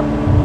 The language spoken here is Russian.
Здорово!